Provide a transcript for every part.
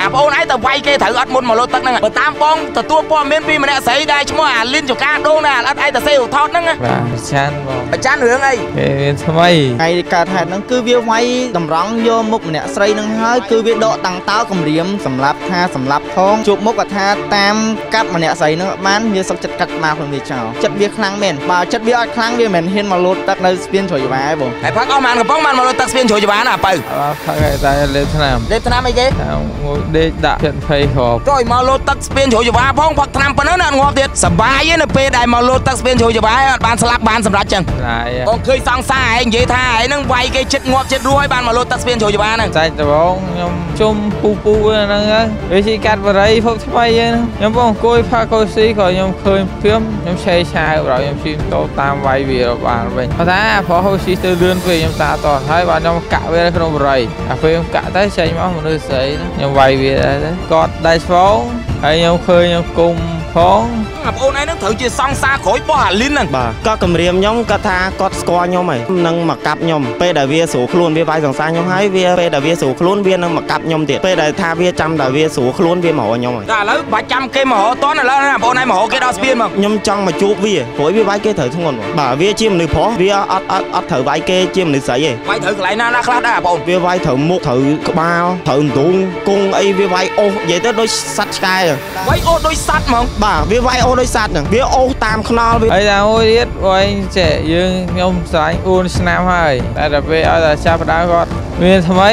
អាបងឯងទៅវាយគេត្រូវអត់មុនមកលោតទឹកហ្នឹងបើតាមបងទទួលព័ត៌មានពីម្នាក់ស្រីដែលឈ្មោះអាលីនចកាដូងណាអត់ឯងទៅសេឧថតហ្នឹងបាទប្រឆានបងប្រចាំរឿងអីគេមានថ្មីថ្ងៃកើតហេតុហ្នឹងគឺវាវាយតម្រង់យកមុខម្នាក់ស្រីហ្នឹងហើយគឺវាដកតាំងតោគម្រាមសម្រាប់ថាសម្រាប់ផងជួបមុខគាត់ថាតាមកាត់ម្នាក់ស្រីហ្នឹងអត់បានវាសុកចិត្តកាត់មកខ្លួនវាចោលចិត្តវាខ្លាំងមែនបើចិត្តវាអត់ខ្លាំងវាមិនហ៊ានមកលោតទឹកនៅស្ពានជ្រោយវ៉ាទេបងហើយផឹកអស់ម៉ានកំប៉ុងបានមកលោតទឹកស្ពានជ្រោយច្បាណាអើបើអត់ផឹកឲ្យតែលេបឆ្នាំលេបឆ្នាំអីគេតាមមួយដេកដាក់ចិត្ត20គ្រាប់ចុយមកលោតទឹកស្ពានជ្រោយច្បាផងផឹកឆ្នាំប៉ុណ្ណឹងណាអត់ងាប់ទៀតសបាយឯនៅពេលដែលមកលោតទឹកស្ពានជ្រោយច្បាអត់បានស្លាប់បានសម្រាប់ចឹងឡាយបងឃើញសង្សារឯងនិយាយថាឯងហ្នឹងវាយគេចិត្តងាប់ចិត្តរស់ឲ្យបានមកលោតទឹកស្ពានជ្រោយច្បាហ្នឹងសាច់ដបងខ្ញុំជុំពូពូហ្នឹងហ្នឹងវាជីកាត់បរិយភពថ្មីហ្នឹងខ្ញុំបងអង្គុយផាកូស៊ីក៏ខ្ញុំឃើញភៀមខ្ញុំឆេឆាវប្រខ្ញុំជិះម៉ូតូតាមវាយវាបានវិញគាត់ថាព្រោះហូស៊ីទៅលឿនពេកខ្ញុំតាតតហើយបាទខ្ញុំកាក់វានៅក្នុងបរិយអាពេលខ្ញុំកាក់ទៅចេញមកមនុស្សស្រីខ្ញុំវាយវាដែរទៅគាត់ដៃស្វងហើយខ្ញុំឃើញខ្ញុំគុំផង អាបងឯងហ្នឹងត្រូវជាសង្សារក្រួយបោះអាលីនហ្នឹងបាទក៏គម្រាមខ្ញុំគាត់ថាគាត់ស្គាល់ខ្ញុំហើយនឹងមកកាប់ខ្ញុំពេលដែលវាស្រួលខ្លួនវាវាយសង្សារខ្ញុំហើយវាពេលដែលវាស្រួលខ្លួនវានឹងមកកាប់ខ្ញុំទៀតពេលដែលថាវាចាំតែវាស្រួលខ្លួនវាមករកខ្ញុំហើយតែឥឡូវបាច់ចាំគេមករកតន់ឥឡូវណាបងឯងមករកគេដល់ស្ពានមកខ្ញុំចង់មកជួបវាព្រោះវាវាយគេត្រូវធ្ងន់បាទវាជាមនុស្សប្រុសវាអត់អត់អត់ត្រូវវាយគេជាមនុស្សស្រីទេវាយត្រូវកន្លែងណាណាខ្លះដែរបងវាវាយត្រូវមុខត្រូវក្បាលត្រូវដងគង់អីវាវាយអូសនិយាយទៅដូចសត្វឆ្កែចឹងវាយអូដូចសัตว์ហ្មងបាទវាវាយអូសដូចសត្វចឹងវាអូសតាមខ្នល់វាហើយតែមួយទៀតវិញចេះយើងខ្ញុំស្រាញ់4ឆ្នាំហើយតែដល់ពេលឲ្យតែចាប់ផ្ដើមគាត់មានថ្មី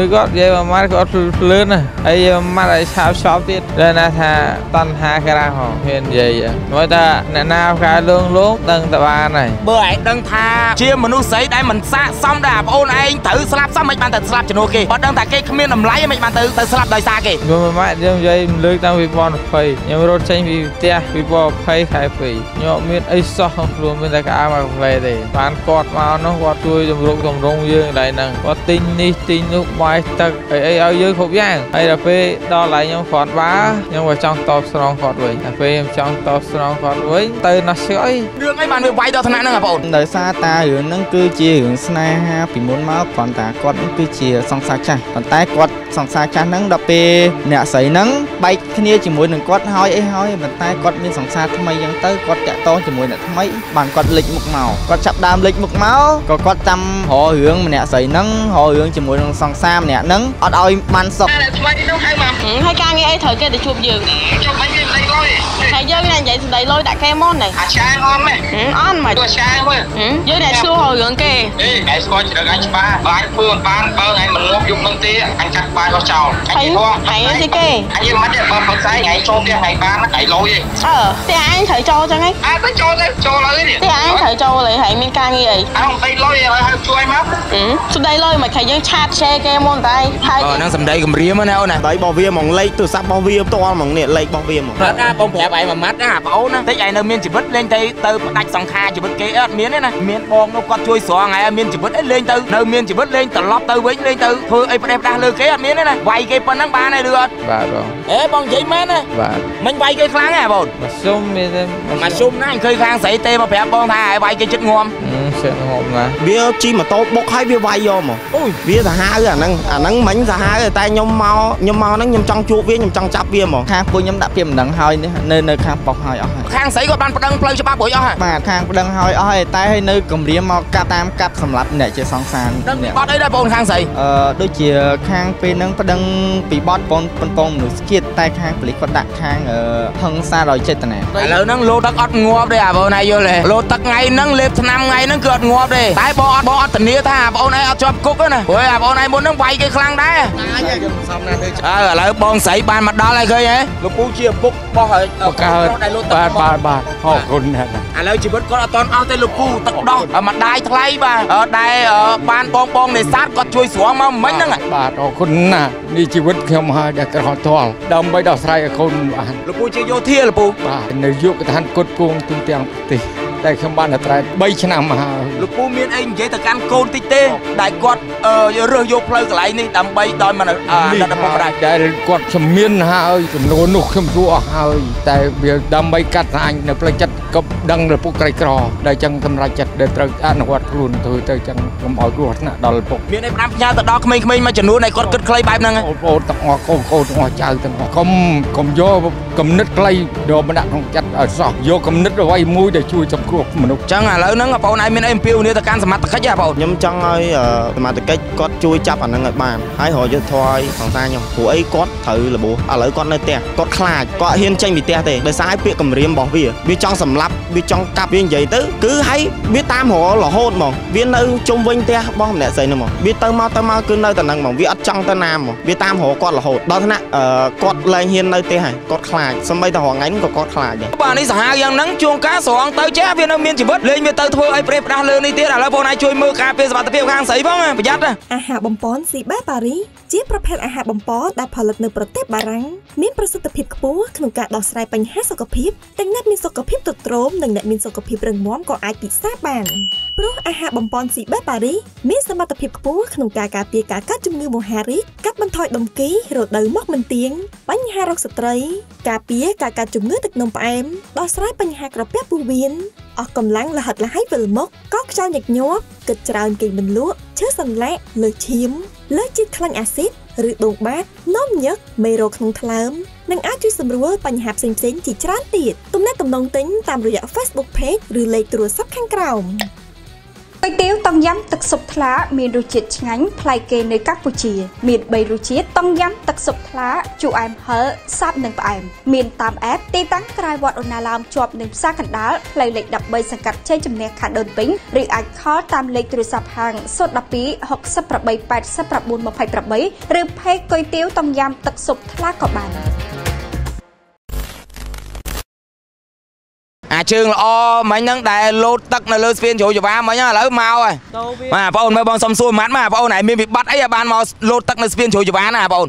ឬគាត់និយាយមួយម៉ាត់គាត់ភ្លឿនណាហើយនិយាយមួយម៉ាត់ឲ្យឆាប់ឆប់ទៀតដែលណាថាតណ្ហាក្រាស់ហ៎ហ៊ាននិយាយមកថាអ្នកណាផ្កាលងលងដឹងតែបានហើយបើឯងដឹងថាជាមនុស្សស្រីដែលមិនស័កសមដែរបងអូនឯងត្រូវស្លាប់សមមិនបានទៅស្លាប់ជំនួសគេបើដឹងថាគេគ្មានតម្លៃមិនបានទៅទៅស្លាប់ដោយសារគេខ្ញុំមួយម៉ាត់ខ្ញុំនិយាយលើកតាំងពី2020ខ្ញុំរត់ចេញពីផ្ទះ2020ខែ2ខ្ញុំអត់មានអីសោះក្នុងខ្លួនមានតែកៅអៅមកកាហ្វេទេបានគាត់មកនោះគាត់ជួយជំរុកជំរុងយើងកន្លែងហ្នឹងគាត់ទិញនេះទិញនោះបាយទឹកអីអីឲ្យយើងគ្រប់យ៉ាងហើយដល់ពេលដល់កន្លែងខ្ញុំគាត់បាខ្ញុំក៏ចង់តបស្នងគាត់វិញដល់ពេលខ្ញុំចង់តបស្នងគាត់វិញទៅណាស់ឆ្អីរឿងអីបានវាវាយដល់ថ្នាក់ហ្នឹងហ៎បងអូនដោយសារតារឿងហ្នឹងគឺជារឿងស្នេហាពីមុនមកគ្រាន់តែគាត់ហ្នឹងគឺជាសង្សារចាស់ប៉ុន្តែគាត់សង្សារចាស់ហ្នឹងដល់ពេលអ្នកស្រីហ្នឹងបែកគ្នាជាមួយនឹងគាត់ហើយអីហើយប៉ុន្តែគាត់មានសង្សារថ្មីអញ្ចឹងទៅគាត់តាក់ទងជាមួយអ្នកថ្មីបានគាត់លេចមុខមកគាត់ចាប់ដើមលេចមុខមកក៏គាត់តាមរករឿងម្នាក់ស្រីហ្នឹងរករឿងជាមួយនឹងសង្សារសាម្នាក់ហ្នឹងអត់ឲ្យបានសុខតែថ្មីនោះហៅមកហើយការងារអីត្រូវគេទៅជួបយើងជួបអីគេមិនដីលុយហើយយើងអ្នកនិយាយសម្ដីលុយដាក់គេមកនេះអាចារ្យអន់មែនអន់មិនទូចាយមើលយើងអ្នកឈ្លោះរឿងគេអេឯងស្គាល់ជ្រឹកអញច្បាស់បើអញធ្វើបានបើឯងមិនងាប់យកនឹងទេអញចាក់បាយអស់ចោលអញហោះហើយទីគេអញមិនទេបើផឹកស្អែកឯងចូលផ្ទះឯងបានឯងលុយឯងអឺតែឯងត្រូវចូលចឹងឯងអើទៅចូលទៅចូលហើយនេះតែឯងត្រូវចូលហើយឯងមានការងារអីអញមិនដីលុយឲ្យហៅជួយមកស្ដីលុយមិនខែយើងឆាតឆេគេមុនតែហើយអឺហ្នឹងសម្ដីគម្រាមណាអូនណាដៃរបស់វាហ្មងលេខទូរស័ព្ទរបស់វាផ្ទាល់ហ្មងនេះលេខរបស់វាហ្មងអត់ណាបងប្រាប់ឯងមួយម៉ាត់ណាបងអូនណាតិចឯងនៅមានជីវិតលេងទៅទៅផ្ដាច់សង្ខារជីវិតគេអត់មានទេណាមានបងនោះគាត់ជួយស្រង់ថ្ងៃឲ្យមានជីវិតអីលេងទៅនៅមានជីវិតលេងត្រឡប់ទៅវិញលេងទៅធ្វើអីផ្ដេសផ្ដាស់លើគេអត់មានទេណាវាយគេប៉ុណ្ណឹងបានហើយឬអត់បាទបងអេបងនិយាយមែនណាបាទមិញវាយគេខ្លាំងហ៎បងមកសុំមានទេមកជុំណាអញឃើញខាងស្រីទេមកប្រាប់បងថាឲ្យវាយគេចិត្តងំហឹមសិនហូបណាវាជិះម៉ូតូបុកហើយវាវាយយកមកអូយវាសាហាវអាហ្នឹងអាហ្នឹងមិញសាហាវតែខ្ញុំមកខ្ញុំមកហ្នឹងខ្ញុំចង់ជួបវាខ្ញុំចង់ចាប់វាហ្មងខាងពួកខ្ញុំដាក់ពាក្យមិនដឹងហើយនេះនៅនៅខាងប៉ុកហើយអស់ហើយខាងស្រីគាត់បានប្តឹងផ្លូវច្បាប់រួចអស់ហ่ะបាទខាងប្តឹងហើយអស់ហើយតែឲ្យនៅគម្រាមមកកាប់តាមកាប់សម្រាប់អ្នកជាសង្សារដឹងពីអ្នកបត់អីដែរបងខាងស្រីអឺដូចជាខាងពេលហ្នឹងប្តឹងពីបតបងប៉ុនពងមនុស្សជាតិតែខាងប៉ូលីសគាត់ដាក់ខាងអឺហឹង្សាដោយចេតនាឥឡូវហ្នឹងលោទឹកអត់ងាប់ទេអាបងណាយល់ទេលោទឹកថ្ងៃហ្នឹងលេបឆ្នាំថ្ងៃហ្នឹងគឺអត់ងាប់ទេតែបងអត់បងអត់ធានាថាបងឯងអត់ជាប់គុកទេណាព្រោះអាបងឯងមុនហ្នឹងវាយគេខ្លាំងដែរសំណាទៅអើឥឡូវបងស្រីបានមកដល់ហើយឃើញហ៎លោកពូជាឪពុកបោះហើយបកើតដែលលោទឹកបាទបាទបាទអរគុណណាស់ឥឡូវជីវិតគាត់អត់តន់អស់ទេលោកពូទឹកដោះមួយដាយថ្លៃបាទអឺដែលអឺបានបងបងនេសាទគាត់ជួយស្រង់មកមិញហ្នឹងបាទអរគុណណាស់នេះជីវិតខ្ញុំហើយដែលក្រហមទាល់ដើម្បីដោះស្រាយឲ្យកូនបានលោកពូជាយោធាលោកពូបាទនៅយុគឋានគុតគងទូទាំងប្រទេស តែខ្ញុំបានតែត្រែ3ឆ្នាំមកហើយលោកពូមានអីនិយាយទៅកាន់កូនតិចទេដែលគាត់អឺរើសយកផ្លូវកន្លែងនេះដើម្បីដោយមិនអឺលទ្ធពុកម្ដាយដែលគាត់ជំនាញហើយចំនួននោះខ្ញុំជួអស់ហើយតែវាដើម្បីកាត់ស្អាញនៅផ្លូវចិត្តក៏ដឹងដល់ពុកក្រីក្រដែលចឹងសម្រាប់ចិត្តដែលត្រូវអនុវត្តខ្លួនធ្វើទៅចឹងកុំឲ្យគ្រោះថ្នាក់ដល់ពុកមានអីផ្ដាំផ្ញើទៅដល់ក្មេងៗមួយចំនួនឲ្យគាត់គិតខ្លីបែបហ្នឹងបងប្អូនទាំងអស់កូនកូនទាំងអស់ចៅទាំងអស់កុំកុំយកគំនិតខ្លីយកមកដាក់ក្នុងចិត្តឲ្យសោះយកគំនិតអ្វីមួយដែលជួយសង្គ្រោះមនុស្សចឹងឥឡូវហ្នឹងបងប្អូនឯងមានអីអំពាវនាវទៅកាន់សមត្ថកិច្ចហ៎បងប្អូនខ្ញុំចង់ឲ្យអឺសមត្ថកិច្ចគាត់ជួយចាប់អាហ្នឹងឲ្យបានហើយរកយុទ្ធធម៌ឲ្យសង្សារខ្ញុំព្រោះអីគាត់ត្រូវរបួសឥឡូវគាត់នៅផ្ទះគាត់ខ្លាចគាត់ហ៊ានចេញពីផ្ទះទេដោយសារឲ្យពាក្យគំរាមរបស់វាវាចង់សម្លាប់វាចង់កាប់វានិយាយទៅគឺឲ្យវាតាមររហូតហ្មងវានៅជុំវិញផ្ទះរបស់ម្នាក់ស្រីហ្នឹងហ្មងវាទៅមកទៅមកគឺនៅតែហ្នឹងហ្មងវាអត់ចង់ទៅណាហ្មងវាតាមរគាត់រហូតដល់ថ្នាក់អឺគាត់លែងហ៊ាននៅផ្ទះហើយគាត់ខ្លាចសម្បីតែរងថ្ងៃហ្នឹងក៏គាត់ខ្លាចដែរបាទនេះសាហាវយ៉ាងហ្នឹងជួងការស្រងទៅចាវានៅមានជីវិតលេងវាទៅធ្វើអីប្រេះផ្ដាស់លើនេះទៀតឥឡូវបងឯងជួយមើលការពារសុខភាពខាងស្រីផងណាប្រយ័ត្នណាអាហារបំពន់ស៊ីបែប៉ារីជាប្រភេទអាហារបំពន់ដែលផលិតនៅប្រទេសបារាំងមានប្រសិទ្ធភាពខ្ពស់ក្នុងការដោះស្រាយបញ្ហាសុខភាពទាំងអ្នកមានសុខភាពទ្រុឌទ្រោមនិងអ្នកមានសុខភាពរឹងមាំក៏អាចពិសាបានព្រោះអាហារបំពន់ស៊ីបែប៉ារីមានសមត្ថភាពខ្ពស់ក្នុងការការពារការកើតជំងឺមហារីកកាត់បន្ថយដុំគីរដូវមកមិនទៀងបញ្ហារោគស្ត្រី ការពារការកើតជំងឺទឹកនោមផ្អែមដោះស្រាយបញ្ហាក្រពះពោះវៀនអស់កម្លាំងលហិតលហៃវិលមុខកោខ្យល់ញឹកញាប់គិតច្រើនគេងមិនលក់ឈឺសន្លាក់លើសឈាមលើសជាតិខ្លាញ់អាស៊ីតឬដួងបាតនោមញឹកមេរោគក្នុងថ្លើម និងអាចជួយសម្រួលបញ្ហាផ្សេងៗជាច្រើនទៀតទំនាក់ទំនងទិញតាមរយៈ Facebook Page ឬលេខទូរស័ព្ទខាងក្រោមគុយទាវតំយ៉ាំទឹកស៊ុបថ្លាមានរសជាតិឆ្ងាញ់ប្លែកគេនៅកម្ពុជា មាន3រសជាតិតំយ៉ាំទឹកស៊ុបថ្លាជូរអែមហឹរសាបនិងផ្អែមមានតាមអេបទីតាំងក្រៅវត្តអូណាឡោមជាប់នឹងផ្សារកណ្ដាលផ្លូវលេខ13សង្កាត់ជ័យជំនះខណ្ឌដូនពេញឬអាចខលតាមលេខទូរស័ព្ទហាង012 68 89 28ឬផេកគុយទាវតំយ៉ាំទឹកស៊ុបថ្លាក៏បាន អាជើងល្អមិញហ្នឹងដែលលោតទឹកនៅលើស្ពានជ្រោយចង្វាមិញហ្នឹងឥឡូវមកហើយបាទបងប្អូនមើលបងសុំសួរម៉ាត់មកបងប្អូនឯងមានវិបត្តិអីឲ្យបានមកលោតទឹកនៅស្ពានជ្រោយចង្វាណាបងប្អូន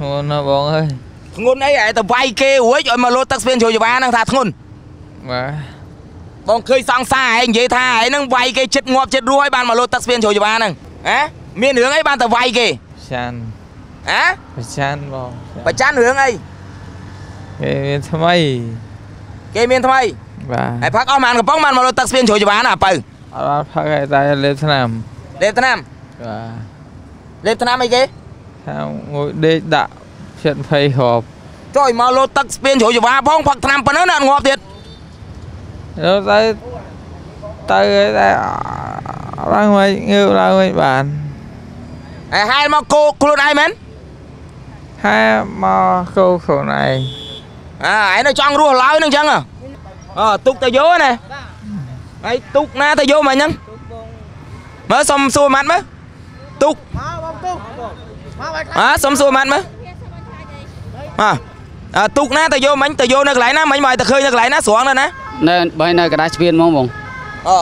អូនណាបងអើយធ្ងន់អីឯងទៅវាយគេរួចឲ្យមកលោតទឹកស្ពានជ្រោយចង្វាហ្នឹងថាធ្ងន់បាទបងឃើញសង្សារឯងនិយាយថាឯងហ្នឹងវាយគេចិត្តងាប់ចិត្តរស់ឲ្យបានមកលោតទឹកស្ពានជ្រោយចង្វាហ្នឹងហ៎មានរឿងអីបានទៅវាយគេចាន់ហ៎ប្រចាន់បងប្រច័នរឿងអីគេមានថ្មីគេមានថ្មី បាទហើយផឹកអស់បានកំប៉ុងបានមកលោតទឹកស្ពានជ្រោយចង្វាណាបើអត់បានផឹកឲ្យតែលេបឆ្នាំលេបថ្នាំបាទលេបថ្នាំអីគេថាងួយដេកដាក់ចិត្តភ័យហប់ចុយមកលោតទឹកស្ពានជ្រោយចង្វាផងផឹកថ្នាំប៉ុណ្ណឹងណាអត់ងាប់ទៀតទៅទៅទៅឲ្យតែឡើងវិញងើបឡើងវិញបានហើយហែលមកគោខ្លួនឯងមែនហើយមកគោខ្លួនឯងអើឯងនៅចង់រស់ឡើយនឹងចឹងហ៎ អើទុកទៅយោណាហើយទុកណាទៅយោមកហ្នឹងមើលសុំសួរម៉ាត់មើលទុកអើសុំសួរម៉ាត់មើលអើអើទុកណាទៅយោមិញទៅយោនៅកន្លែងណាមិញមកឲ្យទៅឃើញនៅកន្លែងណាស្រងនៅណានៅបើនៅកណ្ដាលស្ពានហ្មងបងអើ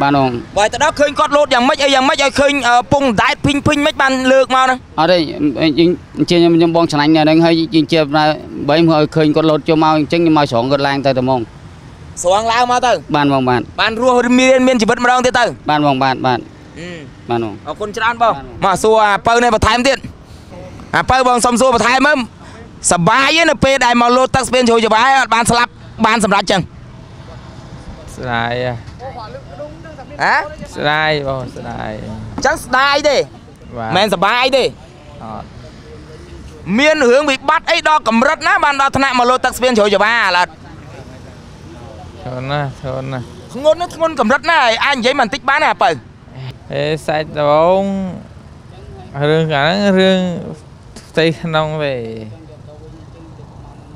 បាទបងបើទៅដល់ឃើញគាត់លោតយ៉ាងម៉េចអីយ៉ាងម៉េចឲ្យឃើញអឺពងដែតភីងភីងម៉េចបានលើកមកហ្នឹងអត់ទេយើងអញ្ជើញខ្ញុំខ្ញុំបងឆ្លាញ់នៅហ្នឹងហើយយើងជាបើមើលឲ្យឃើញគាត់លោតចូលមកអញ្ចឹងខ្ញុំមកស្រងគាត់ឡើងទៅតែហ្មង ស្រងឡើងមកទៅបានបងបាទបានរស់មានមានជីវិតម្ដងទៀតទៅបានបងបាទបាទអឺបាទបងអរគុណច្រើនបងមកសួរអាពៅនេះបន្ថែមទៀតអាពៅបងសុំសួរបន្ថែមមើលសបាយទេនៅពេលដែលមកលោតទឹកស្ពានជ្រោយច្បាយអត់បានស្លាប់បានសម្រាប់ចឹងស្ដាយហ៎ហ៎ស្ដាយបងស្ដាយចឹងស្ដាយទេបាទមិនសបាយទេអត់មានរឿងវិបត្តិអីដល់កម្រិតណាបានដល់ថ្នាក់មកលោតទឹកស្ពានជ្រោយច្បាយឥឡូវ ធន់ណាស់ធន់ណាស់ធ្ងន់ណាស់ធ្ងន់កម្រិតណាហើយអាចនិយាយបន្តិចបានទេអាពៅអេសាច់ដបងរឿងកាលហ្នឹងរឿងផ្ទៃក្នុងទេ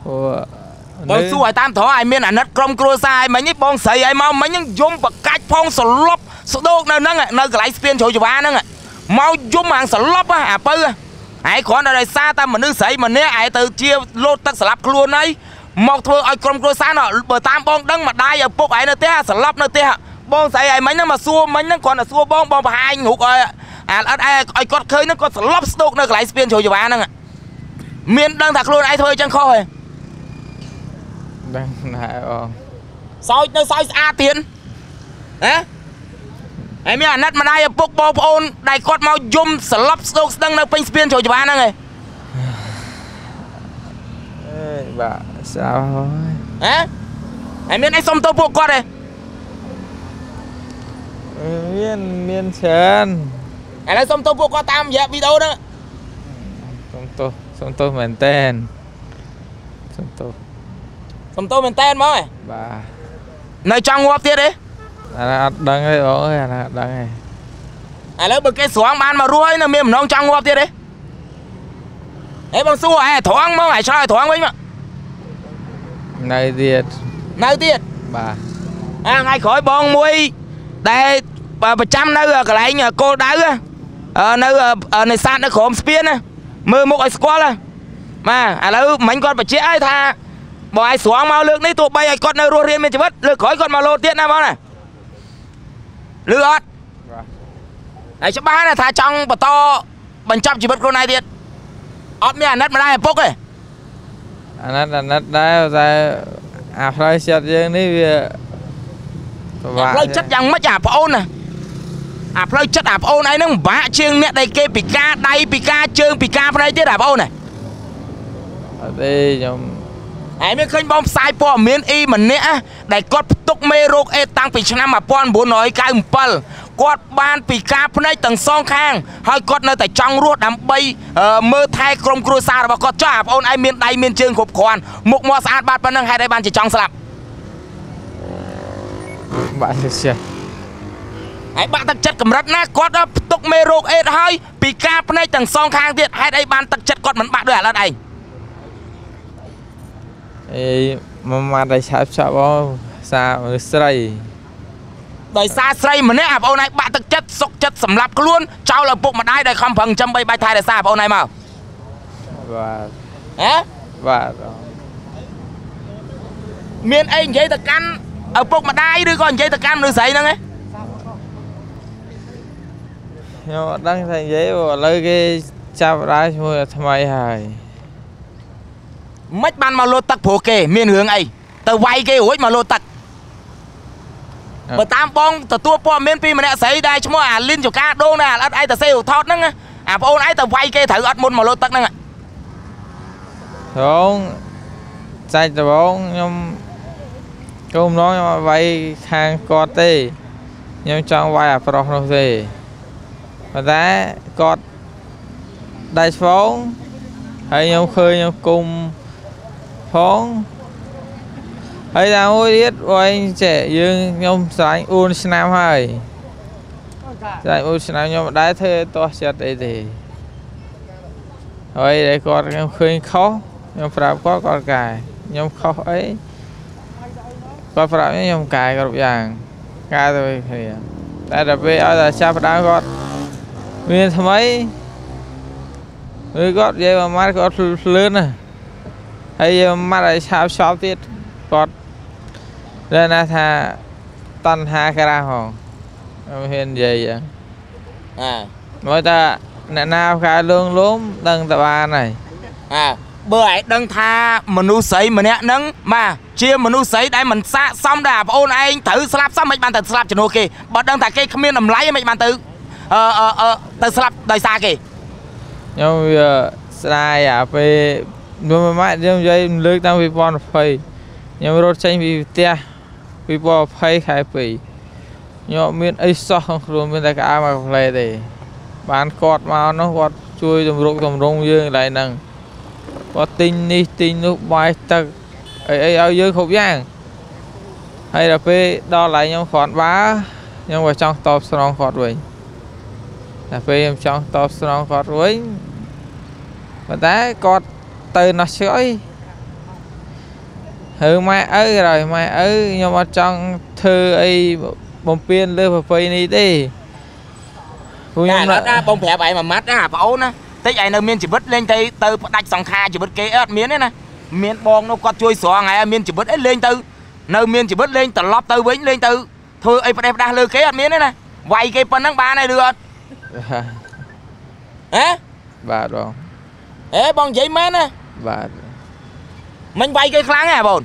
ព្រោះបងសួរឲ្យតាមត្រង់ឲ្យមានអាណិតក្រុមគ្រួសារឲ្យមិញនេះបងស្រីឲ្យមកមិញហ្នឹងយំបកាច់ផងសលប់ស្ដោកនៅហ្នឹងនៅកន្លែងស្ពានជ្រោយច្បាយហ្នឹងមកយំអាងសលប់ហ่ะអាពៅហ่ะឯងគ្រាន់តែដោយសារតែមនុស្សស្រីម្នាក់ឯងទៅជាលោតទឹកស្លាប់ខ្លួនហើយ មកធ្វើឲ្យក្រុមគ្រួសារនោះបើតាមបងដឹងម្ដាយឪពុកឯងនៅផ្ទះស្លាប់នៅផ្ទះបងស្រីឲ្យមិញហ្នឹងមកសួរមិញហ្នឹងគ្រាន់តែសួរបងបងបង្ហាញរូបឲ្យអាអត់ឯងឲ្យគាត់ឃើញហ្នឹងគាត់ស្លប់ស្ដោកនៅកន្លែងស្ពានជ្រោយច្បាយហ្នឹងមានដឹងថាខ្លួនឯងធ្វើអញ្ចឹងខុសទេដឹងដែរបងសោចនៅសោចស្អាតទៀតហ៎ហើយមានអាណិតម្ដាយឪពុកបងប្អូនដែលគាត់មកយំស្លប់ស្ដោកស្ដឹងនៅពេញស្ពានជ្រោយច្បាយហ្នឹងឯងអេបាទ ស្អាតហើយហ៎ហើយមានអីសុំទោសពួកគាត់ទេមានមានច្រើនឥឡូវសុំទោសពួកគាត់តាមរយៈវីដេអូហ្នឹងសុំទោសសុំទោសមែនតែនសុំទោសសុំទោសមែនតើហ្មងឯងបាទនៅចង់ងាប់ទៀតទេអានេះអត់ដឹងទេបងអើយអានេះអត់ដឹងទេឥឡូវបើគេស្រង់បានមករស់ហើយនៅមានម្ដងចង់ងាប់ទៀតទេអេបងសួរឯងត្រង់មកឯងឆ្លើយត្រង់វិញមក នៅទៀតនៅទៀតបាទអាថ្ងៃក្រោយបងមួយដែលប្រចាំនៅកន្លែងគោលដៅអឺនៅនេសាទនៅក្រោមស្ពានណាមើលមុខឲ្យស្គាល់ណាបាទឥឡូវមិញគាត់បញ្ជាក់ឲ្យថាបងឯងស្រង់មកលើកនេះទោះបីឲ្យគាត់នៅរស់រៀនមានជីវិតលើកក្រោយគាត់មកលោតទៀតណាបងណាលឺអត់ហើយច្បាស់ណាថាចង់បន្តបញ្ចប់ជីវិតខ្លួនឯងទៀតអត់មានអាណិតម្ដាយឪពុកទេ អាណិតអាណិតដែរតែអាផ្លូវចិត្តយើងនេះវាពិបាកផ្លូវចិត្តយ៉ាងម៉េចអាប្អូនណាអាផ្លូវចិត្តអាប្អូនឯងហ្នឹងពិបាកជាងអ្នកដែលគេពិការដៃពិការជើងពិការភ្នែកទៀតអាប្អូនណាអត់ទេខ្ញុំហើយមានឃើញបងផ្សាយព័ត៌មានអ៊ីម្នាក់ណាដែលគាត់ផ្ទុកមេរោគអេដតាំងពីឆ្នាំ1997 គាត់បានពិការភ្នែកទាំងសងខាងហើយគាត់នៅតែចង់រស់ដើម្បីអឺមើលថែក្រុមគ្រួសាររបស់គាត់ចុះអាប្អូនឯងមានដៃមានជើងគ្រប់គ្រាន់មុខមាត់ស្អាតបាតប៉ុណ្ណឹងហេតុអីបានជាចង់ស្លាប់បាក់ទឹកចិត្តហើយបាក់ទឹកចិត្តកម្រិតណាគាត់ផ្ទុកមេរោគអេដហើយពិការភ្នែកទាំងសងខាងទៀតហេតុអីបានទឹកចិត្តគាត់មិនបាក់ដូចអាឡិតឯងអីមួយម៉ាត់ឲ្យឆាប់ឆាប់បងសារមនុស្សស្រី ដោយសារស្រីម្នាក់អាប្អូនឯងបាក់ទឹកចិត្តសុកចិត្តសម្លាប់ខ្លួនចោលឪពុកម្ដាយដែលខំប្រឹងចំបីបាច់ថែរក្សាអាប្អូនឯងមកបាទហ៎បាទបងមានអីនិយាយទៅកាន់ឪពុកម្ដាយឬក៏និយាយទៅកាន់មនុស្សស្រីហ្នឹងឯងខ្ញុំអត់ដឹងថានិយាយព្រោះឥឡូវគេចាប់ដើរជាមួយថ្មីហើយមិនបានមកលោតទឹកព្រោះគេ មានរឿងអីទៅវាយគេរួចមកលោតទឹក បើតាមបងទទួលព័ត៌មានពីម្នាក់ស្រីដែលឈ្មោះអាលីនចកាដូងណាអត់ឯងទៅសេឧថតហ្នឹងណាអាប្អូនឯងទៅវាយគេត្រូវអត់មុនមកលោតទឹកហ្នឹងរងសាច់ដំបងខ្ញុំកុំឡងខ្ញុំអត់វាយខាងគាត់ទេខ្ញុំចង់វាយអាប្រុសនោះទេប៉ុន្តែគាត់ដៃស្វងហើយខ្ញុំឃើញខ្ញុំគុំផង ហើយដល់មួយទៀតបងចេះយើងខ្ញុំស្រឡាញ់4ឆ្នាំហើយស្រឡាញ់4ឆ្នាំខ្ញុំមិនដែលធ្វើទាស់ចិត្តអីទេហើយដែលគាត់ខ្ញុំឃើញខុសខ្ញុំប្រាប់គាត់គាត់កែខ្ញុំខុសអីគាត់ប្រាប់ខ្ញុំកែគ្រប់យ៉ាងកែទៅវិញគ្នាតែដល់ពេលឲ្យតែចាប់ផ្ដើមគាត់មានថ្មីឬគាត់និយាយមួយម៉ាត់គាត់ភ្លឿនណាហើយមួយម៉ាត់ឲ្យឆាបឆប់ទៀតគាត់ លើណាថាតណ្ហាក្រាស់ហងខ្ញុំហ៊ាននិយាយចឹងអើមកតាអ្នកណាផ្កាលងលំដឹងតបានហើយអើបើឯងដឹងថាមនុស្សស្រីម្នាក់ហ្នឹងបាទជាមនុស្សស្រីដែលមិនស័កសមដែលអាប្អូនឯងត្រូវស្លាប់សមមិនបានទៅស្លាប់ជំនួសគេបើដឹងថាគេគ្មានតម្លៃមិនបានទៅអឺអឺអឺទៅស្លាប់ដោយសារគេខ្ញុំវាស្ដាយអាពេលខ្ញុំមួយម៉ាក់ខ្ញុំនិយាយលើកតាំងពី2020ខ្ញុំរត់ចេញពីផ្ទះ 2020ខែ2ខ្ញុំអត់មានអីសោះក្នុងខ្លួនមានតែក្អាមកផ្លែទេបានគាត់មកនោះគាត់ជួយតម្រុកតម្រង់យើងកន្លែងហ្នឹងគាត់ទិញនេះទិញនោះបាយទឹកអីអីឲ្យយើងគ្រប់យ៉ាងហើយដល់ពេលដល់កន្លែងខ្ញុំគ្រាន់បើខ្ញុំក៏ចង់តបស្នងគាត់វិញដល់ពេលខ្ញុំចង់តបស្នងគាត់វិញប៉ុន្តែគាត់ទៅណោះឆ្អុយ ហើម៉ែឪហើយម៉ែឪខ្ញុំអត់ចង់ធ្វើអីបំពេញលើប្រពៃនេះទេព្រោះតែខ្ញុំអត់ណាបងប្រាប់ឯងមួយម៉ាត់ណាបងអូនណាតិចឯងនៅមានជីវិតលេងទៅទៅផ្ដាច់សង្ខារជីវិតគេអត់មានទេណាមានបងនោះគាត់ជួយស្រង់ឯងមានជីវិតអីលេងទៅនៅមានជីវិតលេងត្រឡប់ទៅវិញលេងទៅធ្វើអីផ្ដេសផ្ដាស់លើគេអត់មានទេណាវាយគេប៉ុណ្ណឹងបានហើយឬអត់ហ៎បាទបងអេបងនិយាយមែនណាបាទមិញវាយគេខ្លាំងហ៎បង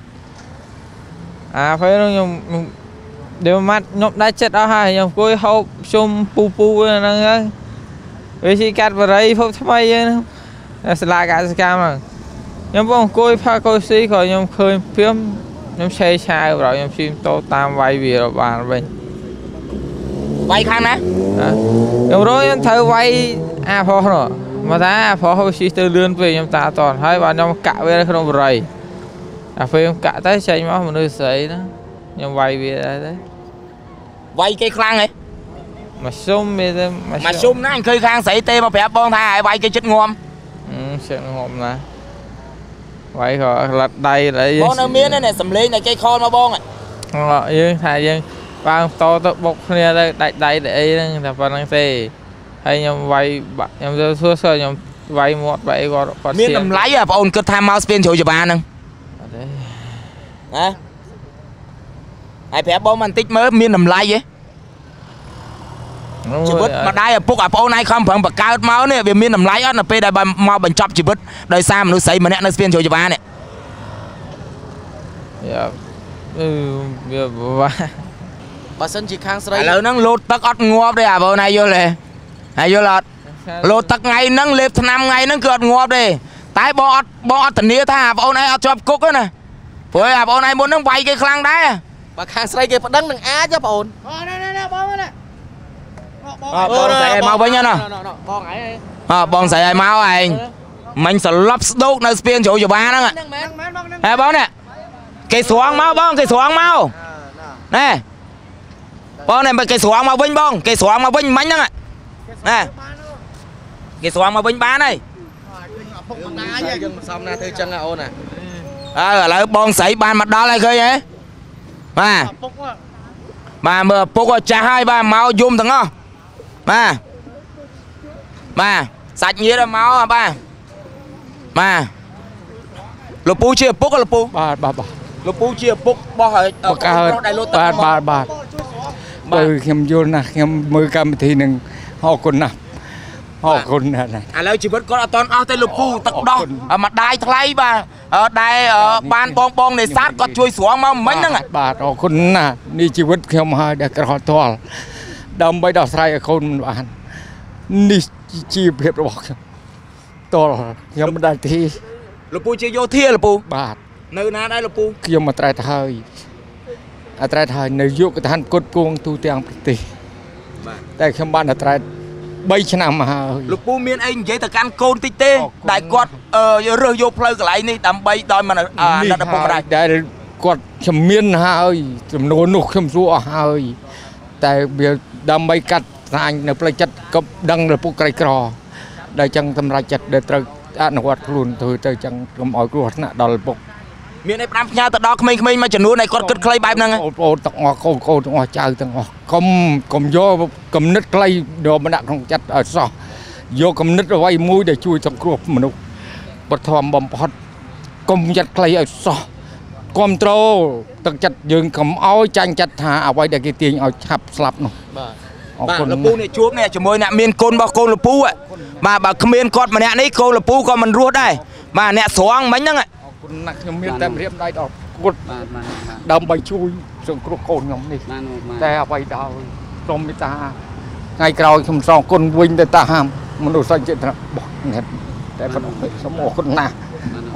អាពេលនោះខ្ញុំខ្ញុំដែលម៉ាត់ខ្ញុំដាច់ចិត្តអស់ហើយខ្ញុំអង្គុយហូបជុំពូពូហ្នឹងហើយវាជីកាត់បរិយភពថ្មីយើងហ្នឹងតែសាលាកសិកម្មហ្នឹងខ្ញុំបងអង្គុយផាកុយស៊ីក៏ខ្ញុំឃើញព្រាមខ្ញុំឆេឆាវប្រខ្ញុំជិះម៉ូតូតាមវាយវារបានវិញវាយខាងណាណាខ្ញុំរកខ្ញុំត្រូវវាយអាផុសនោះមកថាអាផុសវាជិះទៅលឿនពេកខ្ញុំតាអត់តន់ហើយបាទខ្ញុំកាក់វានៅក្នុងបរិយ អាពេលខ្ញុំកាក់ទៅចេញមកមនុស្សស្រីណាខ្ញុំវាយវាដែរទៅវាយគេខ្លាំងហ៎មកសុំវាទៅមកជុំណាអញឃើញខាងស្រីទេមកប្រាប់បងថាឲ្យវាយគេចិត្តងំអឺជិតងំណាវាយក៏ក្លាត់ដៃអីបងនៅមានទេសំលេងតែគេខលមកបងយើងថាយើងបើតទៅបុកគ្នាទៅដាច់ដៃទៅអីហ្នឹងតែប៉ុណ្្នឹងទេហើយខ្ញុំវាយបាក់ខ្ញុំទៅសួរសើខ្ញុំវាយមាត់បែអីគាត់គាត់មានតម្លៃហ៎បងអូនគិតថាមកស្ពានជ្រោយច្បារហ្នឹងអត់ទេ ណាហើយប្រាប់បងបន្តិចមើលមានតម្លៃហ៎ជីវិតម្ដាយឪពុកអាប្អូនឯងខំប្រឹងបង្កើតមកនេះវាមានតម្លៃអត់នៅពេលដែលបើមកបញ្ចប់ជីវិតដោយសារមនុស្សស្រីម្នាក់នៅស្ពានជ្រោយច្បារនេះយ៉ាអឺវាបាក់បើសិនជាខាងស្រីឥឡូវហ្នឹងលោតទឹកអត់ងាប់ទេអាបងឯងយល់ទេហើយយល់អត់លោតទឹកថ្ងៃហ្នឹងលេបថ្នាំថ្ងៃហ្នឹងគឺអត់ងាប់ទេតែបងអត់បងអត់ធានាថាអាបងឯងអត់ជាប់គុកទេណា ព្រោះអាបងឯងមុនហ្នឹងវាយគេខ្លាំងដែរបើខាងស្រីគេប្តឹងនឹងអាចទេបងអូនអើបងស្រីឲ្យមកវិញណាបងឯងអើបងស្រីឲ្យមកឯងមិញសន្លប់ស្ដោកនៅស្ពានជ្រោយច្បារហ្នឹងហ្នឹងមែនមែនបងហ្នឹងហេបងនេះគេស្រង់មកបងគេស្រង់មកណែបងនេះគេស្រង់មកវិញបងគេស្រង់មកវិញមិញហ្នឹងណែគេស្រង់មកវិញបានហើយយើងមិនសមណាធ្វើចឹងណាអូនណា អើឥឡូវបងស្រីបានមកដល់ហើយឃើញហ៎បាទបាទមើលឪពុកក៏ចាស់ហើយបាទមកយំទាំងអស់បាទបាទសាច់ញាតិមកបាទបាទលោកពូជាឪពុកលោកពូបាទបាទបាទលោកពូជាឪពុករបស់ឲ្យបកកើតដែលលោតទឹកបាទមកបាទបាទបើខ្ញុំយល់ណាស់ខ្ញុំមើលកម្មវិធីនឹងអរគុណណាស់ អរគុណណាស់ណាស់ឥឡូវជីវិតគាត់អត់តន់អស់ទេលោកពូទឹកដោះអរគុណអឺម្ដាយថ្លៃបាទអឺដែលអឺបានបងបងនេសាទគាត់ជួយស្រង់មកមិញហ្នឹងបាទបាទអរគុណណាស់នេះជីវិតខ្ញុំហើយដែលក្រហល់ដើម្បីដោះស្រាយឲ្យកូនមិនបាននេះជាភាពរបស់ខ្ញុំតលខ្ញុំមិនដែលទីលោកពូជាយោធាលោកពូបាទនៅណាដែរលោកពូខ្ញុំមកត្រែតហើយអត្រែតហើយនៅយុគឋានគុតគួងទូទាំងប្រទេសបាទតែខ្ញុំបានអត្រែត 3ឆ្នាំមកហើយលោកពូមានអីនិយាយទៅកាន់កូនតិចទេអរគុណដែលគាត់អឺរើសយកផ្លូវកន្លែងនេះដើម្បីដោយមិនអាណិតឪពុកម្ដាយដែលគាត់ខ្ញុំមានហើយចំនួននោះខ្ញុំសួរអស់ហើយ តែវាដើម្បីកាត់ស្អាញនៅផ្លូវចិត្តក៏ដឹងលពុកក្រីក្រដែលចឹងសម្រាប់ចិត្តដែលត្រូវអនុវត្តខ្លួនធ្វើទៅចឹងកុំឲ្យគ្រោះថ្នាក់ដល់លពុក មានអីផ្ដាំផ្ញើទៅដល់ក្មេងៗមួយចំនួនឲ្យគាត់គិតខ្លីបែបហ្នឹងបងប្អូនទាំងអស់កូនកូនទាំងអស់ចៅទាំងអស់កុំកុំយកគំនិតខ្លីដល់មកដាក់ក្នុងចិត្តឲ្យសោះយកគំនិតអ្វីមួយដែលជួយសង្គ្រោះមនុស្សបឋមបំផុតកុំចិត្តខ្លីឲ្យសោះគ្រប់ត្រូលទឹកចិត្តយើងកុំឲ្យចាញ់ចិត្តថាអ្វីដែលគេទាញឲ្យឆាប់ស្លាប់នោះបាទអរបាទគុណលោកពូនេះជួបនេះជាមួយអ្នកមានគុណរបស់កូនលោកពូហ៎បាទបើគ្មានគាត់ម្នាក់នេះកូនលោកពូក៏មិនរស់ដែរបាទអ្នកស្រង់មិញហ្នឹង ហ៎អរគុណណាស់ខ្ញុំមានតែរៀបដៃដល់គាត់បាទបាទបាទដើម្បីជួយសង្គ្រោះកូនខ្ញុំនេះបានមកបាទតែអ្វីដល់សូមមេត្តាថ្ងៃក្រោយខ្ញុំសងគុណវិញទៅតាហាមមនុស្សចិត្តរបស់អ្នកតែប៉ុណ្ណោះសូមអរគុណណាស់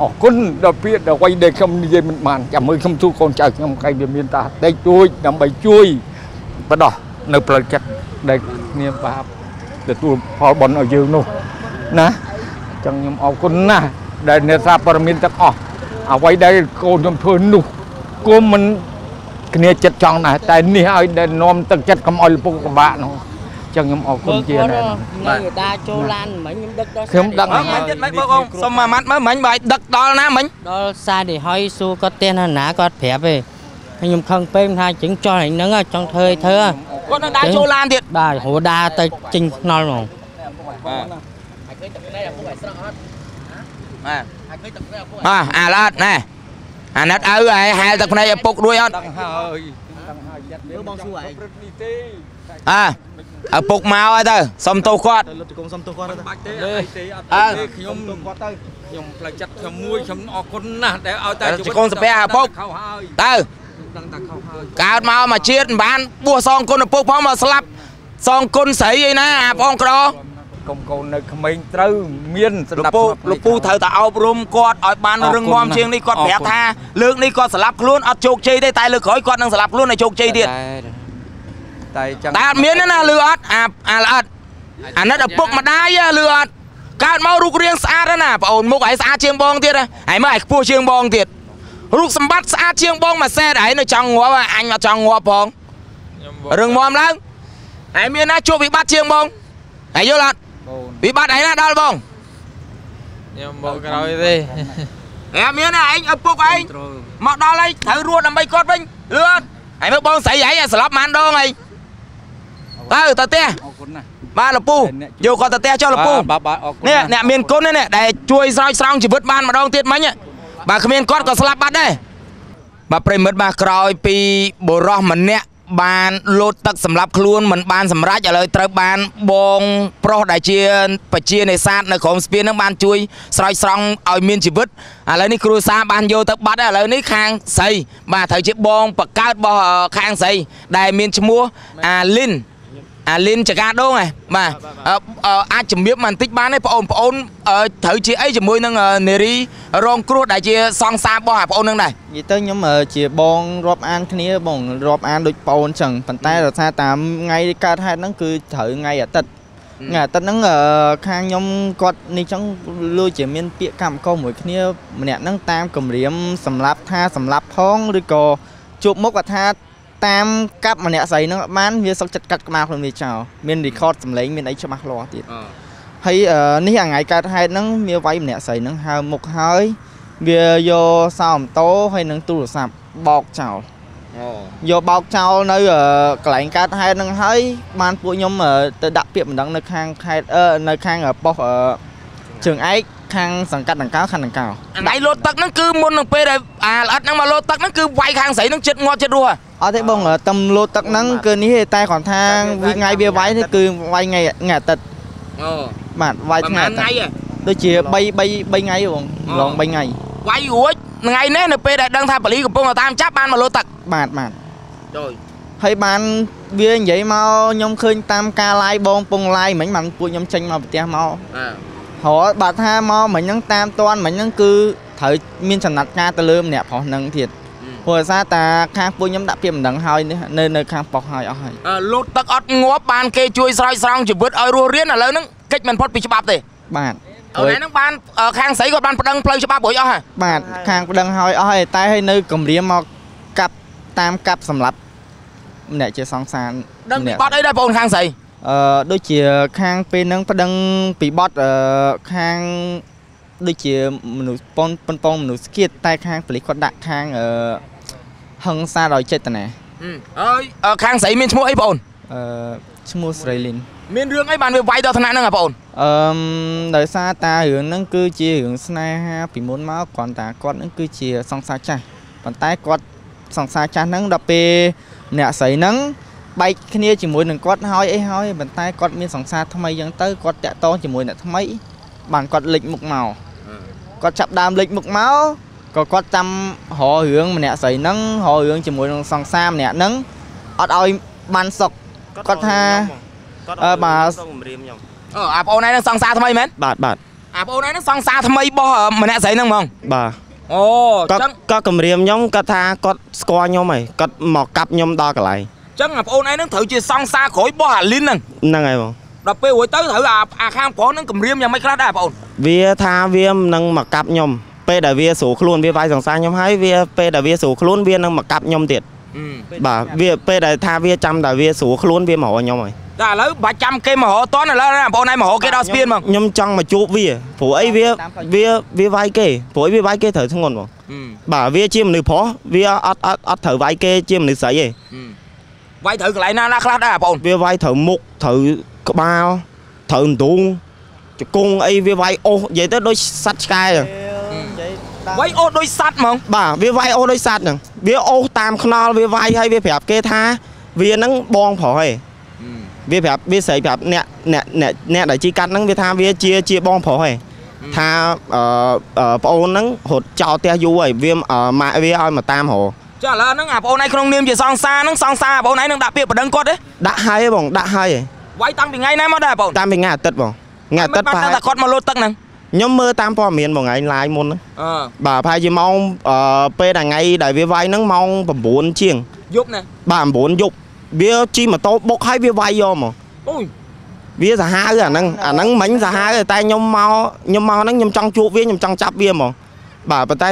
អរគុណដល់ពាក្យដល់អ្វីដែលខ្ញុំនិយាយមិនបានចាំមើលខ្ញុំទូកូនចៅខ្ញុំកៃវាមានតាដេកជួយដើម្បីជួយបដោះនៅផ្លូវចិត្តដែលគ្នាបាបទទួលផលបុណ្យឲ្យយើងនោះណាអញ្ចឹងខ្ញុំអរគុណណាស់ដែលអ្នកសារព័ត៌មានទាំងអស់ អ្វីដែលកូនខ្ញុំធ្វើនោះគុំមិនគ្នាចិត្តចង់ដែរតែនេះឲ្យដែលនាំទឹកចិត្តកុំឲ្យលពុកពិបាកនោះអញ្ចឹងខ្ញុំអរគុណជាណាស់នៅដាចូលឡានមិញខ្ញុំដឹកដល់ខ្ញុំដឹងអើមិនទៀតមិនបងបងសុំមួយម៉ាត់មើលមិញបើឲ្យដឹកដល់ណាមិញដល់សានេះហើយសួរគាត់ផ្ទះនៅណាគាត់ប្រាប់ទេហើយខ្ញុំខឹងពេកថាចឹងចោះហ្នឹងហ៎ចង់ធ្វើឲ្យធ្វើហ៎គាត់នៅដើរចូលឡានទៀតបាទរហូតដាទៅចេញខ្នល់ហ្មងបាទបាទ បាទអាឡតណែអាណិតឪឯហែលទឹកភ្នែកឪពុករួចអត់ដឹងហើយដឹងហើយចិត្តមើលបងសួរឯងព្រឹកនេះទេអើឪពុកមកហើយទៅសុំទោសគាត់ទៅលុតទៅគុំសុំទោសគាត់ទៅបាច់ទេអីទេអត់អើទេខ្ញុំគាត់ទៅខ្ញុំផ្លូវចិត្តខ្ញុំមួយខ្ញុំអរគុណណាស់ដែលឲ្យតែតែជង្គង់សាពះឪពុកខុសហើយទៅដឹងតែខុសហើយកើតមកមកជាតិមិនបានបួសសងគុណឪពុកផងមកស្លាប់សងគុណស្រីអីណាអាបងក្រ កកុំកូននៅក្មេងត្រូវមានសលោកណ្ដាប់ពូធ្នាប់លោកពូត្រូវតែអប់រំគាត់ឲ្យបានអរគុណរឹងមាំជាងនេះគាត់អរគុណប្រាប់ថាលើកនេះគាត់ស្លាប់ខ្លួនអត់ជោគជ័យទេតែលើកក្រោយគាត់នឹងស្លាប់ខ្លួនឲ្យជោគជ័យទៀតតែចឹងតែអត់មានទេណាលឺអត់អាអាល្អិតអាណិតឪពុកម្ដាយលឺអត់កើតមករូបរាងស្អាតណាបងអូនមុខឯងស្អាតជាងបងទៀតហើយមើលឯងខ្ពស់ជាងបងទៀតរូបសម្បត្តិស្អាតជាងបងមួយសែតឯងនៅចង់ងាប់អញអត់ចង់ងាប់ផងខ្ញុំរឹងមាំឡើងហើយមានណាជួបវិបត្តិជាងបងហើយយល់អត់បង វិបត្តិឯណាដល់បងខ្ញុំមកក្រោយទេហេមានណាឯងឪពុកឯងមកដល់ហើយត្រូវរស់ដើម្បីគាត់វិញលឿនហើយមើលបងស្រីឯងស្លាប់ម៉ានដងហើយទៅទៅផ្ទះអរគុណណាស់បាទលពូយកគាត់ទៅផ្ទះចុះលពូបាទបាទអរគុណនេះណាស់អ្នកមានគុណនេះដែលជួយស្រោចស្រង់ជីវិតបានម្ដងទៀតមិញបាទគ្មានគាត់ក៏ស្លាប់បាត់ដែរបាទប្រិមិត្តបាទក្រោយពីបុរសម្នាក់ បានលោតទឹកសម្រាប់ខ្លួនមិនបានសម្រេចឥឡូវត្រូវបានបងប្រុសដែលជាបជានេសាទនៅក្រោមស្ពាននឹងបានជួយស្រោចស្រង់ឲ្យមានជីវិតឥឡូវនេះគ្រួសារបានយកទៅបាត់ហើយឥឡូវនេះខាងស្រីបាទត្រូវជាបងបកើតរបស់អឺខាងស្រីដែលមានឈ្មោះអាលីន អាលីនចកាដងហ៎បាទអឺអឺអាចជំរាបបន្តិចបានទេបងអូនបងអូនអឺត្រូវជាអីជាមួយនឹងអឺនារីរងគ្រោះដែលជាសង្សាររបស់អាបងអូននឹងដែរនិយាយទៅខ្ញុំអឺជាបងរាប់អានគ្នាបងរាប់អានដូចប្អូនអញ្ចឹងប៉ុន្តែដោយសារតាមថ្ងៃកើតហេតុហ្នឹងគឺត្រូវថ្ងៃអាទិត្យថ្ងៃអាទិត្យហ្នឹងអឺខាងខ្ញុំគាត់នេះអញ្ចឹងលួចជាមានពាក្យកម្មកោមួយគ្នាម្នាក់ហ្នឹងតាមគម្រាមសម្រាប់ថាសម្រាប់ផងឬក៏ជួបមុខគាត់ថា តាមកាប់ម្នាក់ស្រីហ្នឹងអត់បានវាសុកចិត្តកាត់ក្បាលខ្លួនវាចោលមាន record សម្លេងមានអីច្បាស់លាស់ទៀតហើយអឺនេះអាថ្ងៃកើតហេតុហ្នឹងវាវាយម្នាក់ស្រីហ្នឹងហើមុខហើយវាយកសោម៉ូតូហើយនឹងទូរស័ព្ទបោកចោលយកបោកចោលនៅអឺកន្លែងកើតហេតុហ្នឹងហើយបានពួកខ្ញុំអឺទៅដាក់ពាក្យបណ្ដឹងនៅខាងខេត្តអឺនៅខាងអឺប៉ុស្តិ៍អឺជើងឯក ខាងសង្កាត់ដង្កោខណ្ឌដង្កោថ្ងៃលោតទឹកហ្នឹងគឺមុននឹងពេលដែលអាល្អិតហ្នឹងមកលោតទឹកហ្នឹងគឺវាយខាងស្រីហ្នឹងចិត្តងាប់ចិត្តរស់ហ៎អត់ទេបងអឺតំលោតទឹកហ្នឹងគឺនេះទេតែគ្រាន់ថាវាថ្ងៃវាវាយនេះគឺវាយថ្ងៃថ្ងៃអាទិត្យអូបាទវាយប្រថ្ងៃហែលអាទិថ្ងៃត្យហ៎ដូចជា3 3 3ថ្ងៃបងឡង3ថ្ងៃវាយរួចថ្ងៃនេះនៅពេលដែលដឹងថាប៉ូលីសកំពុងតែតាមចាប់បានមកលោតទឹកបាទបាទចូលហើយបានវានិយាយមកខ្ញុំឃើញតាមការ live បងពង live មិញបានពួកខ្ញុំចេញមកផ្ទះមក អើហៅបើថាមកមិញហ្នឹងតាមតាន់មិញហ្នឹងគឺត្រូវមានចំណាត់ការទៅលើម្នាក់ប្រុសហ្នឹងទៀតព្រោះដោយសារតាខាងពួកខ្ញុំដាក់ពាក្យបណ្ដឹងហើយនេះនៅនៅខាងប៉ុស្តិ៍ហើយអស់ហើយអឺលោតទឹកអត់ងាប់បានគេជួយស្រោចស្រង់ជីវិតឲ្យរស់រានឥឡូវហ្នឹងកិច្ចមិនផុតពីច្បាប់ទេបាទអូនឯហ្នឹងបានអឺខាងស្រីគាត់បានប្តឹងផ្លូវច្បាប់រួចអស់ហ៎បាទខាងបណ្ដឹងហើយអស់ហើយតែហើយនៅគម្រាមមកកាប់តាមកាប់សម្រាប់ម្នាក់ជាសង្សារដឹងពីម្នាក់បត់អីដែរបងអូនខាងស្រី អឺដូចជាខាងពេលហ្នឹងប្តឹងពីបត់អឺខាងដូចជាមនុស្សប៉ុនប៉ុនប៉ុនមនុស្សស្គៀតតែខាងប៉ូលីសគាត់ដាក់ខាងអឺហឹងសាដោយចេតនាហើយអឺខាងស្រីមានឈ្មោះអីបងអូនអឺឈ្មោះស្រីលីនមានរឿងអីបានវាវាយដល់ថ្នាក់ហ្នឹងហ៎បងអូនអឺមដោយសារតារឿងហ្នឹងគឺជារឿងស្នេហាពីមុនមកគ្រាន់តែគាត់ហ្នឹងគឺជាសង្សារចាស់ប៉ុន្តែគាត់សង្សារចាស់ហ្នឹងដល់ពេលអ្នកស្រីហ្នឹង បែកគ្នាជាមួយនឹងគាត់ហើយអីហើយប៉ុន្តែគាត់មានសង្សារថ្មីអញ្ចឹងទៅគាត់តាក់ទងជាមួយអ្នកថ្មីបានគាត់លេចមុខមកគាត់ចាប់ដើមលេចមុខមកក៏គាត់ចាំរករឿងម្នាក់ស្រីហ្នឹងរករឿងជាមួយនឹងសង្សារម្នាក់ហ្នឹងអត់ឲ្យបានសុខគាត់ថាអឺបាទទៅគម្រាមខ្ញុំអឺអាបងអូនឯហ្នឹងសង្សារថ្មីមែនបាទបាទអាបងអូនឯហ្នឹងសង្សារថ្មីរបស់អឺម្នាក់ស្រីហ្នឹងហ្មងបាទអូគាត់ចឹងគាត់គម្រាមខ្ញុំគាត់ថាគាត់ស្គាល់ខ្ញុំហើយគាត់មកកាប់ខ្ញុំដល់កន្លែង ចឹងអាបងអូនឯហ្នឹងត្រូវជាសង្សារក្រោយរបស់អាលីនហ្នឹងហ្នឹងហើយបងដល់ពេលរួចទៅត្រូវអាអាខាងប្រុសហ្នឹងគម្រាមយ៉ាងម៉េចខ្លះដែរបងអូនវាថាវានឹងមកកាប់ខ្ញុំពេលដែលវាស្រួលខ្លួនវាវាយសង្សារខ្ញុំហើយវាពេលដែលវាស្រួលខ្លួនវានឹងមកកាប់ខ្ញុំទៀតបាទវាពេលដែលថាវាចាំតែវាស្រួលខ្លួនវាមករកខ្ញុំហើយតែឥឡូវបាច់ចាំគេមករកតន់ឥឡូវណាបងអូនឯងមករកគេដល់ស្ពានហ្មងខ្ញុំចង់មកជួបវាព្រោះអីវាវាវាវាយគេព្រោះអីវាវាយគេត្រូវធ្ងន់បងបាទវាជាមនុស្សប្រុសវាអត់អត់អត់ត្រូវវាយគេជាមនុស្សស្រីទេ វាយត្រូវកន្លែងណាណាខ្លះដែរបងអូនវាវាយត្រូវមុខត្រូវក្បាលត្រូវដួងជង្គង់អីវាវាយអូសនិយាយទៅដូចសត្វឆ្កែចឹងវាយអូសដូចសัตว์ហ្មងបាទវាវាយអូសដូចសត្វចឹងវាអូសតាមខ្នល់វាវាយហើយវាប្រាប់គេថាវានឹងបងប្រុសឯងវាប្រាប់វាស្រីប្រាប់អ្នកអ្នកអ្នកអ្នកដែលជីកាត់ហ្នឹងវាថាវាជាជាបងប្រុសឯងថាអឺអឺប្អូនហ្នឹងរត់ចោលផ្ទះយូរហើយវាអឺម៉ាក់វាឲ្យមកតាមរក ចុះឥឡូវហ្នឹងអាបងអូនឯងក្នុងនាមជាសង្សារហ្នឹងសង្សារបងអូនឯងនឹងដាក់ពាក្យប្តឹងគាត់ទេដាក់ហើយបងដាក់ហើយវាយតាំងពីថ្ងៃណាមកដែរបងតាមពីថ្ងៃអាទិត្យបងហថ្ងៃអាទិត្យបាប្រត់ហែលតែគាត់មកលោតទឹកហ្នឹងខ្ញុំមើលតាមព័ត៌មានមួយថ្ងៃឡាយមុនហ្នឹងអឺបាទប្រហែលជាម៉ោងអឺពេលដែលថ្ងៃដែលវាវាយហ្នឹងម៉ោង9ជាងយប់ណាបាទ9យប់វាជិះម៉ូតូបុកឲ្យវាវាយយកមកអូយវាសាហាវអាហ្នឹងអាហ្នឹងមិញសាហាវតែខ្ញុំមកខ្ញុំមកហ្នឹងខ្ញុំចង់ជួបវាខ្ញុំចង់ចាប់វាហ្មងបាទប៉ុន្តែ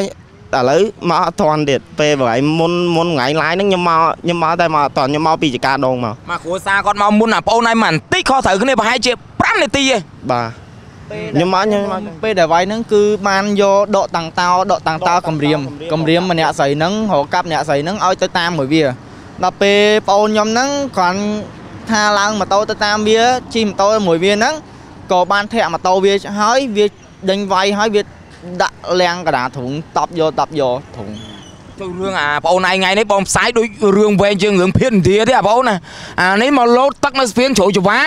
ឥឡូវមកអត់ទាន់ទៀតពេលថ្ងៃមុនមុនថ្ងៃឡាយហ្នឹងខ្ញុំមកខ្ញុំមកតែមកអត់ទាន់ខ្ញុំមកពីចកាដងមកមកគ្រួសារគាត់មកមុនអាប្អូនឯងមិនតិចខុសត្រូវគ្នាប្រហែលជា5នាទីឯងបាទខ្ញុំមកខ្ញុំមកពេលដែលវាយហ្នឹងគឺបានយកដកតាំងតោដកតាំងតោកំរៀមកំរៀមម្នាក់ស្រីហ្នឹងរកកាប់ម្នាក់ស្រីហ្នឹងឲ្យទៅតាមមួយវាដល់ពេលប្អូនខ្ញុំហ្នឹងគ្រាន់ថាឡើងម៉ូតូទៅតាមវាជិះម៉ូតូមួយវាហ្នឹងក៏បានធាក់ម៉ូតូវាហើយវាដេញវាយហើយវា ដាក់លាងកដាធុងតប់យកតប់យកធុងទៅរឿងអាប្អូនឯងថ្ងៃនេះបងផ្សាយដូចរឿងវែងជាងរឿងភៀនឥណ្ឌាទេអាប្អូនណាអានេះមកលោតទឹកនៅស្ពានជ្រោយចង្វា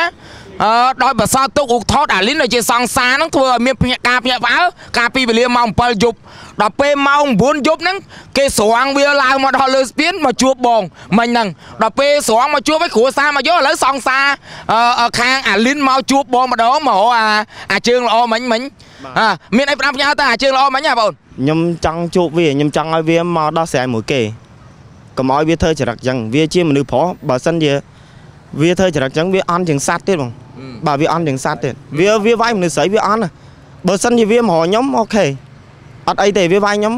អឺដោយបសរទុកឧកថតអាលីនដែលជាសង្សារហ្នឹងធ្វើឲ្យមានភ្នាក់ការភ្នាក់ផ្អើលកាលពីវេលាម៉ោង7យប់ដល់ពេលម៉ោង9យប់ហ្នឹងគេស្រង់វាឡើងមកដល់លើស្ពានមកជួបបងមិញហ្នឹងដល់ពេលស្រង់មកជួបឲ្យគ្រួសារមកយកឥឡូវសង្សារអឺខាងអាលីនមកជួបបងម្ដងមកអាអាជើងល្អមិញមិញ ហាមានអីផ្ដាំផ្ញើតាជើងល្អមិញហ៎បងខ្ញុំចង់ជួបវាខ្ញុំចង់ឲ្យវាមកដោះស្រាយមួយគេកុំឲ្យវាធ្វើចរិតចឹងវាជាមនុស្សប្រុសបើសិនជាវាធ្វើចរិតចឹងវាអន់ជាងសត្វទៀតបងបាទវាអន់ជាងសត្វទៀតវាវាវាយមនុស្សស្រីវាអន់បើសិនជាវាមករខ្ញុំអូខេអត់អីទេវាវាយខ្ញុំ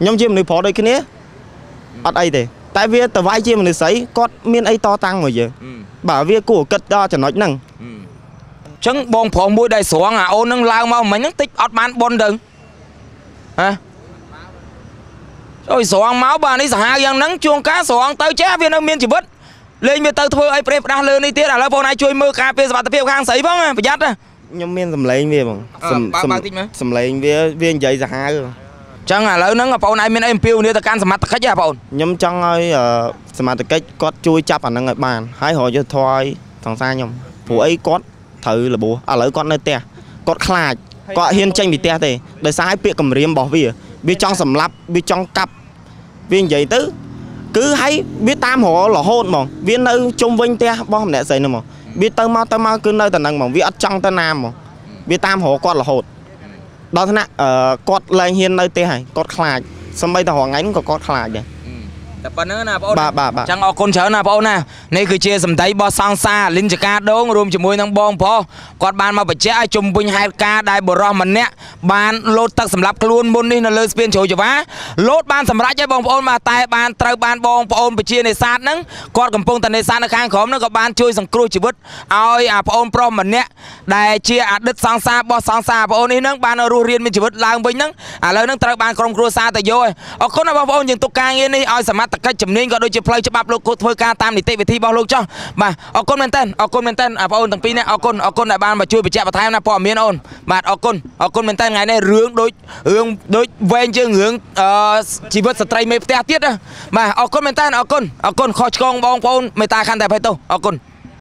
ខ្ញុំជាមនុស្សប្រុសដូចគ្នាអត់អីទេតែវាទៅវាយជាមនុស្សស្រីគាត់មានអីតតាំងមកយើងបាទវាគួរគិតដល់ចំណុចហ្នឹង ចឹងបងប្រុសមួយដែលស្រង់អាអូននឹងឡើងមកមិញហ្នឹងតិចអត់បានប៉ុនទៅហ៎អើយស្រង់មកបាទនេះសាហាវយ៉ាងហ្នឹងជួងកាស្រង់ទៅចេះវានៅមានជីវិតលេងវាទៅធ្វើអីប្រេះផ្ដាស់លើនេះទៀតឥឡូវបងឯងជួយមើលការពារសុខភាពខាងស្រីផងណាប្រយ័ត្នណាខ្ញុំមានសម្លេងវាបងអឺបើបើតិចមើលសម្លេងវាវានិយាយសាហាវចឹងឥឡូវហ្នឹងបងឯងមានអីអំពាវនាវទៅកាន់សមត្ថកិច្ចហ៎បងខ្ញុំចង់ឲ្យអឺសមាជិកគាត់ជួយចាប់អាហ្នឹងឲ្យបានហើយរកយុទ្ធធម៌ឲ្យសង្សារខ្ញុំព្រោះអីគាត់ ត្រូវរបួសឥឡូវគាត់នៅផ្ទះគាត់ខ្លាចគាត់ហ៊ានចេញពីផ្ទះទេដោយសារឲ្យពាក្យគំរាមរបស់វាវាចង់សម្លាប់វាចង់កាប់វានិយាយទៅគឺឲ្យវាតាមរករហូតហ្មងវានៅជុំវិញផ្ទះរបស់ម្នាក់ស្រីហ្នឹងហ្មងវាទៅមកទៅមកគឺនៅតែហ្នឹងហ្មងវាអត់ចង់ទៅណាហ្មងវាតាមរកគាត់រហូតដល់ថ្នាក់អឺគាត់លែងហ៊ាននៅផ្ទះហើយគាត់ខ្លាចសម្បីតែរងថ្ងៃហ្នឹងក៏គាត់ខ្លាចដែរ តែប៉ុណ្្នឹងណាបងបាទបាទបាទចឹងអរគុណច្រើនណាបងណានេះគឺជាសម្ដីរបស់សង្សារលិនចកាដងរួមជាមួយនឹងបងប្រុសគាត់បានមកបញ្ជាក់ឲ្យជំវិញហេតុការណ៍ដែលបរិះម្នាក់បានលោតទឹកសម្រាប់ខ្លួនមុននេះនៅលើស្ពានជ្រោយចង្វាលោតបានសម្រេចឲ្យបងប្អូនមកតែបានត្រូវបានបងប្អូនប្រជានេសាទហ្នឹងគាត់កំពុងតែនេសាទនៅខាងក្រោមហ្នឹងក៏បានជួយសង្គ្រោះជីវិតឲ្យអាប្អូនប្រុសម្នាក់ដែលជាអតីតសង្សាររបស់សង្សារបងប្អូននេះហ្នឹងបានរស់រានមានជីវិតឡើងវិញហ្នឹងឥឡូវហ្នឹងត្រូវបានក្រុមគ្រួសារទៅយកហើយអរគុណណាបងប្អូនយើងទុកការងារនេះឲ្យសមត្ថកិច្ចជំនាញក៏ដូចជាផ្លូវច្បាប់លោកគួរធ្វើការតាមនីតិវិធីរបស់លោកចោះបាទអរគុណមែនតើអរគុណមែនតើបងប្អូនទាំងពីរនេះអរគុណអរគុណដែលបានមកជួយបញ្ជាក់បន្ថែមណាព័ត៌មានអូនបាទអរគុណអរគុណមែនតើថ្ងៃនេះរឿងដូចរឿងដូចវែងជាងរឿងអឺជីវិតស្ត្រីមេផ្ទះទៀតណាបាទអរគុណមែនតើអរគុណអរគុណខុសឆ្គងបងប្អូនមេត្តាខន្តីអភ័យទោសអរគុណ